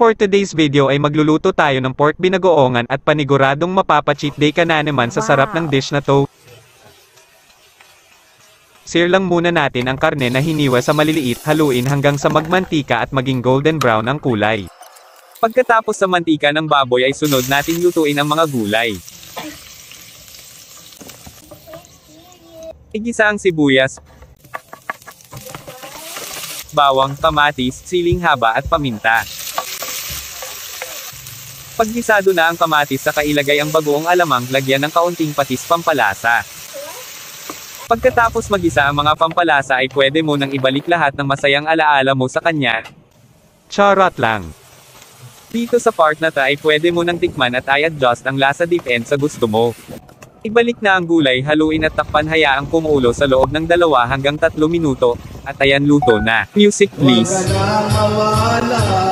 For today's video ay magluluto tayo ng pork binagoongan at paniguradong mapapa-cheat day ka na naman sa sarap ng dish na to. Sear lang muna natin ang karne na hiniwa sa maliliit, haluin hanggang sa magmantika at maging golden brown ang kulay. Pagkatapos sa mantika ng baboy ay sunod natin lutuin ang mga gulay. Igisa ang sibuyas, bawang, kamatis, siling haba at paminta. Paggisado na ang kamatis sa kailagay ang bagoong alamang, lagyan ng kaunting patis pampalasa. Pagkatapos magisa ang mga pampalasa ay pwede mo nang ibalik lahat ng masayang alaala mo sa kanya. Charot lang. Dito sa part na ta ay pwede mo nang tikman at i-adjust ang lasa depend sa gusto mo. Ibalik na ang gulay, haluin at takpan hayaang kumulo sa loob ng dalawa hanggang tatlo minuto, at ayan luto na. Music please. Nang mawala